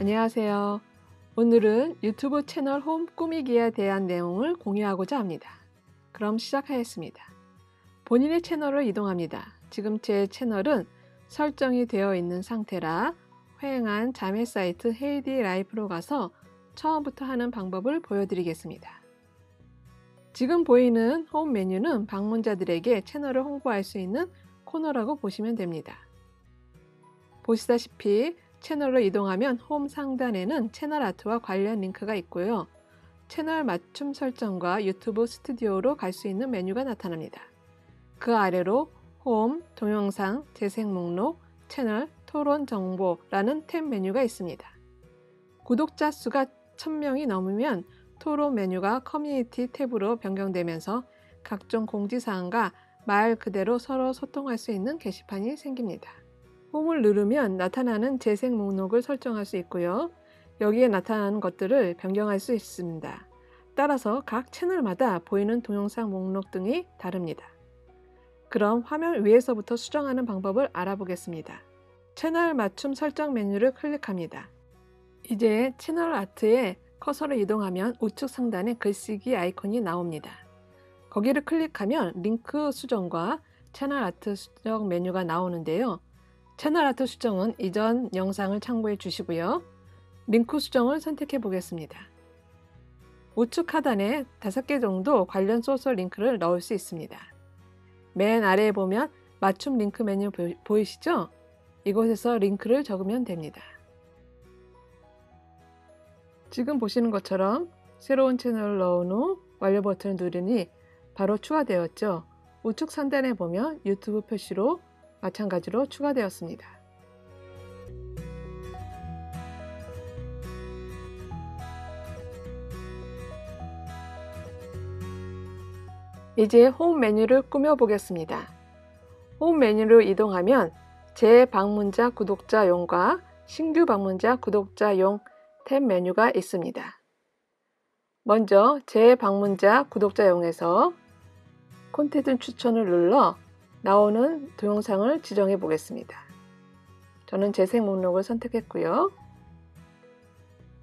안녕하세요. 오늘은 유튜브 채널 홈 꾸미기에 대한 내용을 공유하고자 합니다. 그럼 시작하겠습니다. 본인의 채널을 이동합니다. 지금 제 채널은 설정이 되어 있는 상태라 횡한 자매 사이트 헤이디 라이프로 가서 처음부터 하는 방법을 보여드리겠습니다. 지금 보이는 홈 메뉴는 방문자들에게 채널을 홍보할 수 있는 코너라고 보시면 됩니다. 보시다시피 채널로 이동하면 홈 상단에는 channel art와 관련 링크가 있고요. 채널 맞춤 설정과 유튜브 스튜디오로 갈 수 있는 메뉴가 나타납니다. 그 아래로 홈, 동영상, 재생 목록, 채널, 토론 정보라는 탭 메뉴가 있습니다. 구독자 수가 1000명이 넘으면 토론 메뉴가 커뮤니티 탭으로 변경되면서 각종 공지사항과 말 그대로 서로 소통할 수 있는 게시판이 생깁니다. 홈을 누르면 나타나는 재생 목록을 설정할 수 있고요. 여기에 나타나는 것들을 변경할 수 있습니다. 따라서 각 채널마다 보이는 동영상 목록 등이 다릅니다. 그럼 화면 위에서부터 수정하는 방법을 알아보겠습니다. 채널 맞춤 설정 메뉴를 클릭합니다. 이제 채널 아트에 커서를 이동하면 우측 상단에 글쓰기 아이콘이 나옵니다. 거기를 클릭하면 링크 수정과 channel art 수정 메뉴가 나오는데요. channel art 수정은 이전 영상을 참고해 주시고요. 링크 수정을 선택해 보겠습니다. 우측 하단에 5개 정도 관련 social 링크를 넣을 수 있습니다. 맨 아래에 보면 맞춤 링크 메뉴 보이시죠? 이곳에서 링크를 적으면 됩니다. 지금 보시는 것처럼 새로운 채널을 넣은 후 완료 버튼을 누르니 바로 추가되었죠. 우측 상단에 보면 유튜브 표시로 마찬가지로 추가되었습니다. 이제 홈 메뉴를 꾸며 보겠습니다. 홈 메뉴로 이동하면 재방문자 구독자용과 신규 방문자 구독자용 탭 메뉴가 있습니다. 먼저 재방문자 구독자용에서 콘텐츠 추천을 눌러 나오는 동영상을 지정해 보겠습니다. 저는 재생 목록을 선택했고요.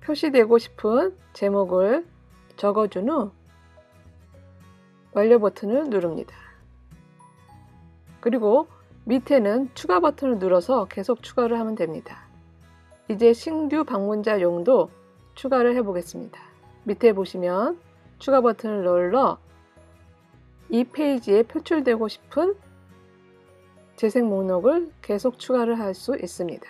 표시되고 싶은 제목을 적어준 후 완료 버튼을 누릅니다. 그리고 밑에는 추가 버튼을 눌러서 계속 추가를 하면 됩니다. 이제 신규 방문자 용도 추가를 해 보겠습니다. 밑에 보시면 추가 버튼을 눌러 이 페이지에 표출되고 싶은 재생 목록을 계속 추가를 할 수 있습니다.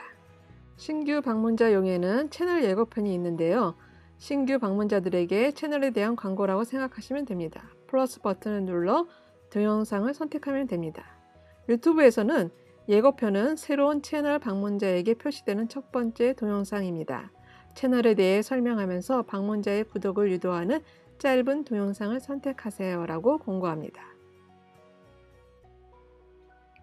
신규 방문자 용에는 채널 예고편이 있는데요. 신규 방문자들에게 채널에 대한 광고라고 생각하시면 됩니다. 플러스 버튼을 눌러 동영상을 선택하면 됩니다. 유튜브에서는 예고편은 새로운 채널 방문자에게 표시되는 첫 번째 동영상입니다. 채널에 대해 설명하면서 방문자의 구독을 유도하는 짧은 동영상을 선택하세요 라고 공고합니다.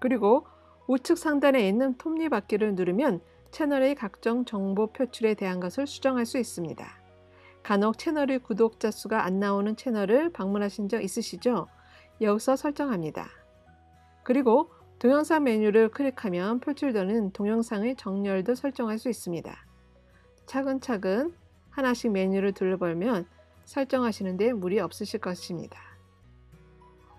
그리고 우측 상단에 있는 톱니바퀴를 누르면 채널의 각종 정보 표출에 대한 것을 수정할 수 있습니다. 간혹 채널의 구독자 수가 안 나오는 채널을 방문하신 적 있으시죠? 여기서 설정합니다. 그리고 동영상 메뉴를 클릭하면 표출되는 동영상의 정렬도 설정할 수 있습니다. 차근차근 하나씩 메뉴를 둘러보면 설정하시는데 무리 없으실 것입니다.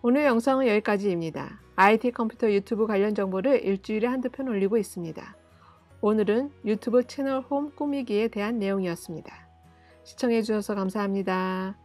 오늘 영상은 여기까지입니다. IT 컴퓨터 유튜브 관련 정보를 일주일에 한두 편 올리고 있습니다. 오늘은 유튜브 채널 홈 꾸미기에 대한 내용이었습니다. 시청해주셔서 감사합니다.